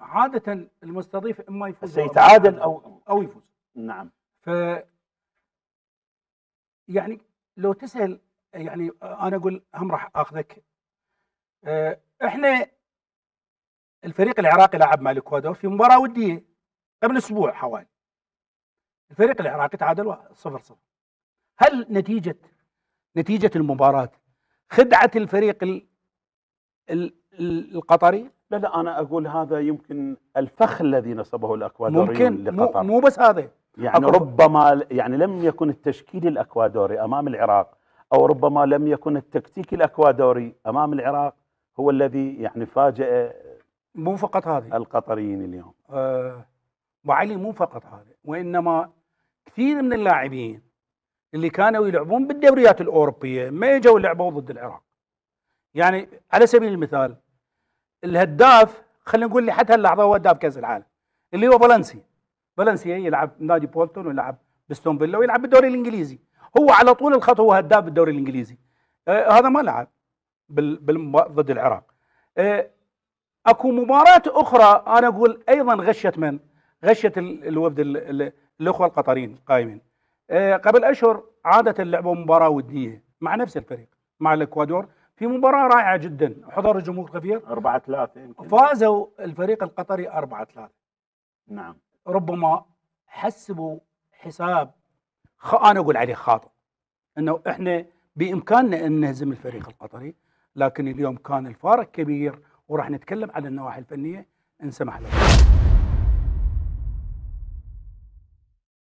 عادة المستضيف إما يفوز سيتعادل أو أو يفوز. نعم. ف يعني لو تسأل يعني أنا أقول هم راح أخذك. آه، إحنا الفريق العراقي لعب مع الاكوادور في مباراة ودية قبل أسبوع حوالي. الفريق العراقي تعادل 0 0 هل نتيجة نتيجة المباراة خدعة الفريق ال ال القطري؟ لا لا أنا أقول هذا يمكن الفخ الذي نصبه الأكوادوريون ممكن مو, لقطر. مو بس هذا. يعني أقف- ربما يعني لم يكن التشكيل الأكوادوري أمام العراق أو ربما لم يكن التكتيك الأكوادوري أمام العراق هو الذي يعني فاجأ مو فقط هذه. القطريين اليوم. آه، مو فقط هذا وإنما كثير من اللاعبين اللي كانوا يلعبون بالدوريات الأوروبية ما إجوا لعبوا ضد العراق. يعني على سبيل المثال الهداف خلينا نقول لي حتى اللحظه هو هداف كأس العالم اللي هو فالنسي. فالنسيا يلعب نادي بولتون ويلعب بستون فيلا ويلعب بالدوري الإنجليزي. هو على طول الخط هو هداف بالدوري الإنجليزي. آه هذا ما لعب ضد العراق. آه أكو مباراة أخرى أنا أقول أيضا غشت من؟ غشت ال- الوفد ال- ال- الأخوة القطريين القائمين آه، قبل أشهر عاده لعبوا مباراة ودية مع نفس الفريق مع الإكوادور. في مباراة رائعة جدا. حضر الجمهور كثير. 4 3 يمكن. فازوا الفريق القطري 4 3 نعم. ربما حسبوا حساب خ... أنا أقول عليه خاطئ. إنه إحنا بإمكاننا أن نهزم الفريق القطري لكن اليوم كان الفارق كبير وراح نتكلم على النواحي الفنية إن سمح لنا